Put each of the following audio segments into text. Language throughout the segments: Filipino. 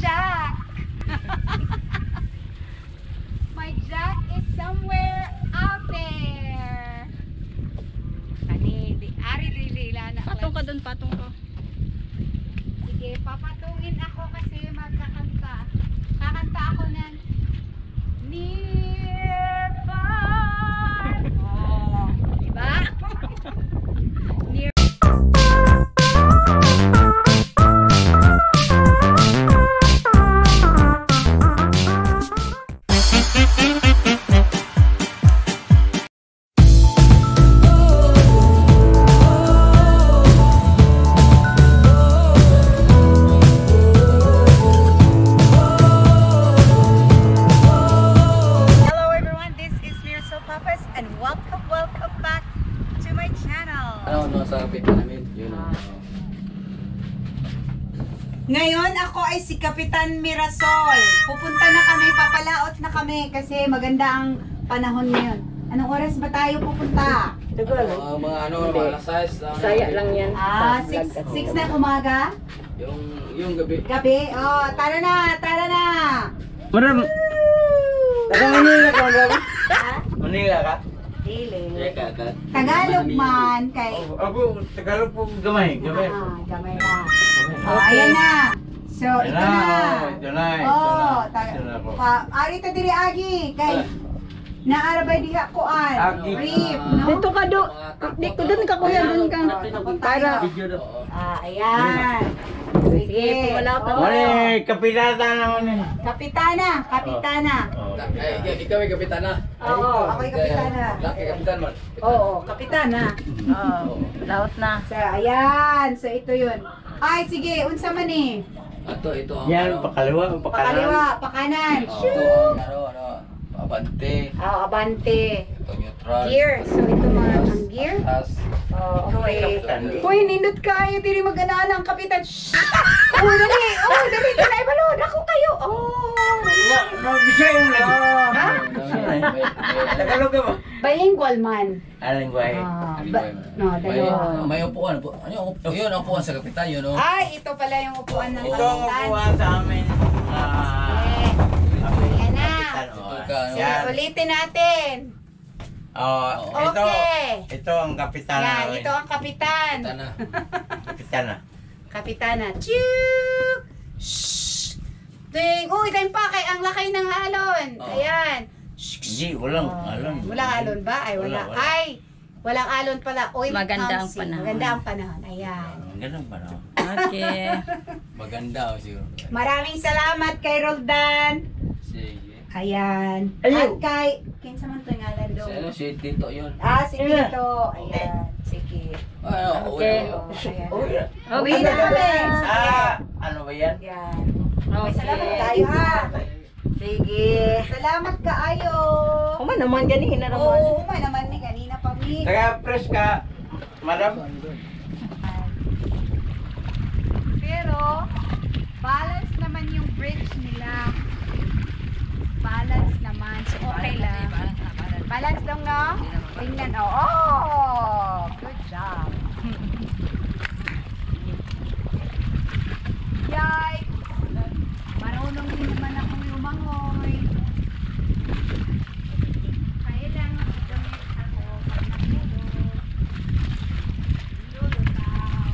jack. my jack is somewhere out there. Kani, di, ari lila na. Patong ka doon, patong ka. Sige, papatungin ako kasi and welcome, welcome back to my channel. Ano, no, sa kapit namin. Yun. Ah. Ngayon ako ay si Kapitan Mirasol. Pupunta na kami, papalaot na kami kasi maganda ang panahon ngayon. Anong oras ba tayo pupunta? Ano, mga ano, mga alas 6. ano, Saya lang yan. Ah, Sa 6 vlog. 6 na umaga? Yung, yung gabi. Gabi? Oh, tara na, tara na. Madam, taga Manila ka, madam? Ha? Manila ka? Dili. Tagalog man kay Oh, Ako, Tagalog po gamay, gamay. Ah, gamay na. Oh, ayan na. So, ito Ayan na, na. oh, ito na, ito Oh, na. taga. Ito na po. Pa, ari ta diri agi kay naarabay diha koan. Agi. Brief, no? Dito ka do. Di ko doon ka kuya, doon ka. Para. Ah, ayan. Sige. Oh. Mali, kapitata naman eh. Kapitana, kapitana. Oh. Ay, ikaw- ay kapitan na. Oo, ako ay kapitana. Laki kapitan man. Oo, kapitana. Oh, laot na. So, ayan. So, ito yun. Ay, sige. Unsa man eh. Ato, ito ang Yan, ano. pakaliwa, pakanan. Pakaliwa, pakanan. Oh, ito ang ano, ano, abante, Oh, abante. ito neutral. Gear. So, ito mga ang gear. Taas. Oh, okay. Uy, nindot kayo. Diri mag-anaan ang kapitan. Shhh! Oh, dali. Oh, dali. Dali. Balod. Ako kayo. Oh. Na, no, Bisaya yung lagi. Ha? May- may- Tagalog ka ba? Bilingual man. Aling guay. Ah, may- ba- no, may- dalawa. May upuan. upo- Ano yung upuan? Yun, ang upuan sa kapitan, yun, no? Ay, ito pala yung upuan ng Ito ang kapitan. upuan sa amin. Ah, Eh, amin, na. kapitan, oh. Ito ka, ano? Yan. ulitin natin. Oh, ito, Okay. ito ang kapitan Yan, namin. ito ang kapitan. Kapitan na. Kapitan na. Kapitana. Chuk! Shhh! Ding! Uy, dahil pa kay ang lakay ng alon. Oo. Ayan. Hindi, walang alon. Walang alon ba? Ay, wala. Wala, wala. Ay, walang alon pala. Oil Maganda ang panahon. Maganda ang panahon. Ayan. Ganun ba no? Okay. Maganda, oh, siguro. Maraming salamat kay Roldan. Sige. Ayan. At kay... Kinsa man to ngalan do? Si ano, si Tito yun. Ah, si Tito. Ayan. Sige. Ano, Okay. uwi. Oh, ayan. Oh, na kami. Ah, ano ba yan? Ayan. Okay, salamat Okay. kayo ha. Sige. Salamat kaayo. Kuma naman ganina naman. Oo, man naman ni kanina pa mi. Taga press ka, madam? Pero balance naman yung bridge nila. Balance naman. So okay lang. Balance lang no? Tingnan. Oh, oh, good job. Yay! Marunong din naman akong lumangoy. Kaya lang gamit ako pag nahulog. Lulutaw.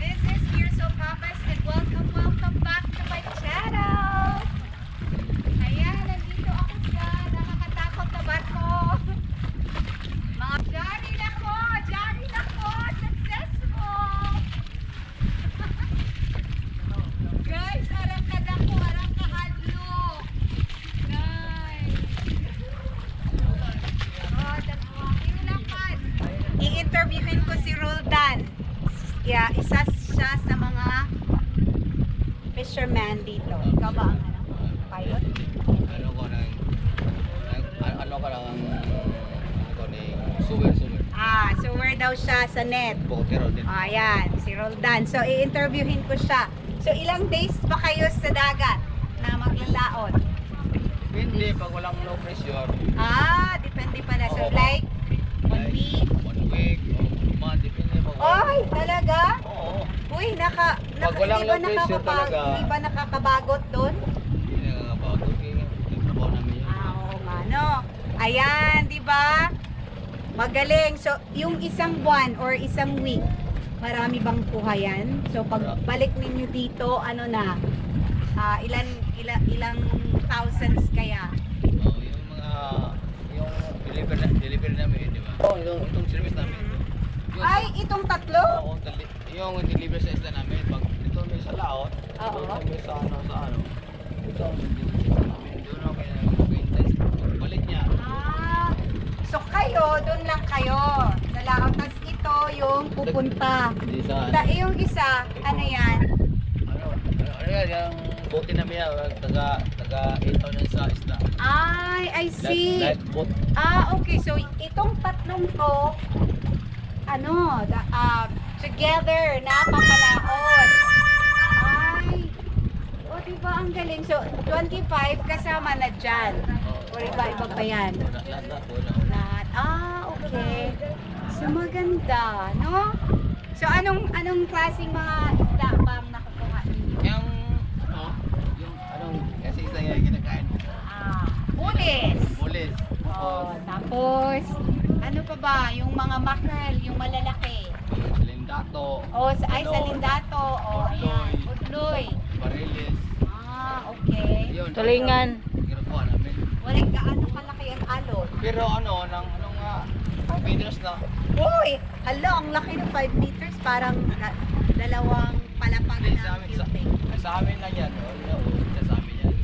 This is Mirso Papas and welcome, welcome back to my channel! Ayan, nandito ako sa nakakatakot na barko. Mga Johnny na ko! Johnny na ko! Successful! Guys, arang ka na ko, arang ka hadlo. Nice. Oh, dalawa. Hinulakan. I-interviewin ko si Roldan. Yeah, isa siya sa mga fisherman dito. Ikaw ba ang ano? Pilot? Ano ko nang ano, ano ka lang ako ni suwer suwer. Ah, so where daw siya sa net? Bokero din. Ah, yan, si Roldan. So, i-interviewin ko siya. So, ilang days pa kayo sa dagat na maglalaot? Hindi pag walang low pressure. Ah, depende pala. So, Oo. like, one week? One week, or month, depende pag Ay, talaga? Oo. Uy, naka, Pag walang di ba low pressure nakakapag- talaga. Di ba nakakabagot doon? Hindi nakakabago. Kaya trabaho namin yun. Ah, oo nga, no? Ayan, di ba? Magaling. So, yung isang buwan or isang week, marami bang kuha yan? So, pag balik ninyo dito, ano na? Ah, ilan, ilan, ilang thousands kaya? Oh, yung mga yung deliver na deliver namin, di ba? Oh, itong itong service namin. Ay, itong tatlo? Oo, yung deliver sa isla namin, pag ito may sa laot, Oo. ito may sa ano, sa ano. Ito ang deliver namin. Doon ako kaya nag-intest. Balik niya. Ah, so kayo, doon lang kayo. Sa laot. Tapos ito yung pupunta. Hindi sa ano. Ta yung isa, ano yan? Ano, ano, ano yan, yung bote namin yan, taga, taga 8 na sa isla. Ay, I see. Life, life boat. Ah, okay. So, itong tatlong to, ano, da, ah, together na papalaot. Ay, o diba ang galing. So, 25 kasama na dyan. O iba-iba pa yan. Lahat. Ah, okay. So, maganda, no? So, anong anong klaseng mga isda ba ang nakukuha ninyo? Yung, ano, yung, anong, kasi isa yung kinakain. Ah, bulis. Bulis. Oh, tapos, ano pa ba? Yung mga malalaki. Lindato. O, sa, ay, sa lindato. O, ayan. Udloy. Bariles. Ah, okay. Yun. Tulingan. Namin. Walang gaano kalaki ang alon. Pero ano, nang, anong nga, ang meters na. Uy! Hala, ang laki ng 5 meters. Parang na, dalawang palapag na sa amin, sa, building. sa amin na yan. O, no, sa sa amin yan.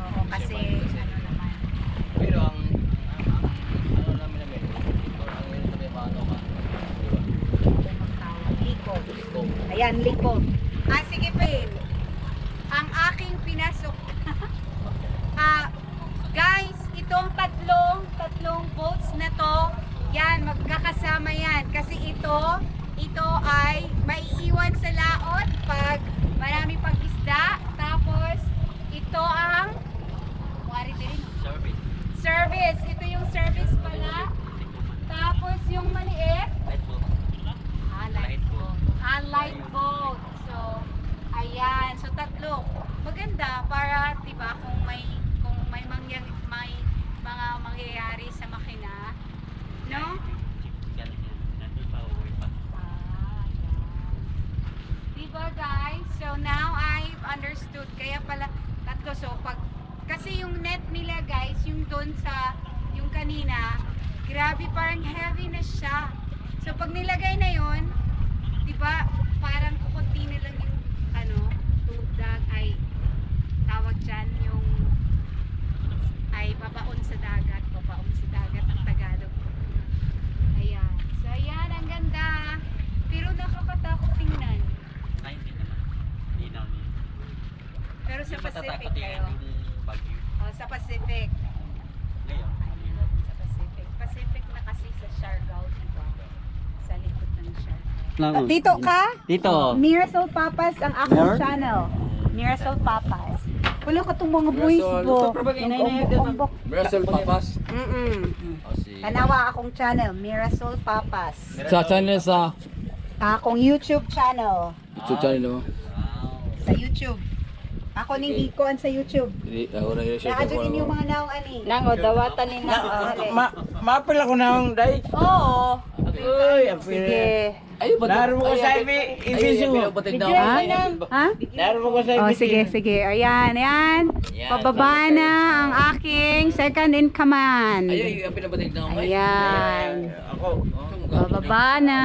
Oo, kasi ano naman. Pero ang, ang, ang, ang ano namin namin, ito ang yun sabi, maano ka. Di ba? Yung magtawag. Liko. Ito. Ayan, liko. Ah, sige pa Ang aking pinasok. ah, guys, itong tatlong, tatlong boats na to, yan, magkakasama yan. Kasi ito ay maiiwan sa laot pag marami pang isda. Tapos, ito ang, wari din, Service. service. Ito yung service pala. Tapos, yung maliit, Light boat. Ah, light boat. Ah, light boat. So, ayan. So, tatlo. Maganda para, di ba, kung may, kung may, mangyang, may mga mangyayari sa makina. No? Ah, ayan. Di ba, guys? So, now I've understood. Kaya pala, tatlo. So, pag, kasi yung net nila, guys, yung doon sa, yung kanina, grabe, parang heavy na siya. So, pag nilagay na yon di ba, parang kukunti na lang yung, ano, tubdag, ay, tawag dyan, yung, ay, babaon sa dagat, babaon sa dagat, ang Tagalog. Ayan. So, ayan, ang ganda. Pero nakakatakot tingnan. Pero sa Pacific kayo. Oh, sa Pacific. Sa Pacific. Pacific na kasi sa Siargao, diba? Sa likod ng Siargao. Dito ka? Dito. Mirasol Papas ang akong channel. Mirasol Papas. Wala ka itong mga boys po. Umbok-umbok. Brazil Papas. Mm-mm. O si... Tanawa akong channel, Mirasol Papas. Sa channel sa Akong YouTube channel. YouTube channel mo. Sa YouTube. Ako ning ikoan sa YouTube. Di ako na i-share Nakadyo din yung mga naong ani. Nango, dawatan ni na. Ma, mapil ako nang day. Oo. Uy, apil. Sige. Ay, ba't? Laro mo ko sa ibi, ibisu. Ha? Ha? Laro mo ko sa Oh, ibisu. sige, sige. Ayan, ayan. Pababa na ang aking second in command. Ay, ay, pinabatid na ako. Ay, Ayan. Ako. Pababa na.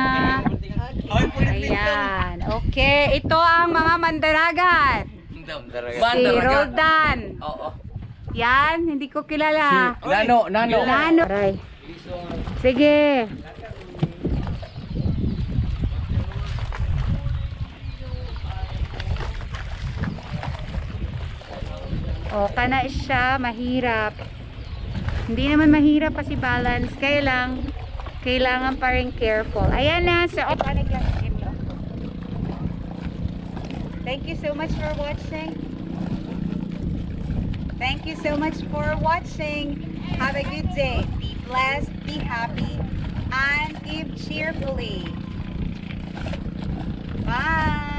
Ayan. Okay, ito ang mga mandaragat. Si Roldan. Oo. Yan, hindi ko kilala. Nano, nano. Lano. Aray. Sige. o kana siya mahirap. Hindi naman mahirap kasi balance. Kaya lang kailangan pa rin careful. Ayan na sa so oh, thank you so much for watching. Thank you so much for watching. Have a good day. Be blessed be happy and give cheerfully. Bye.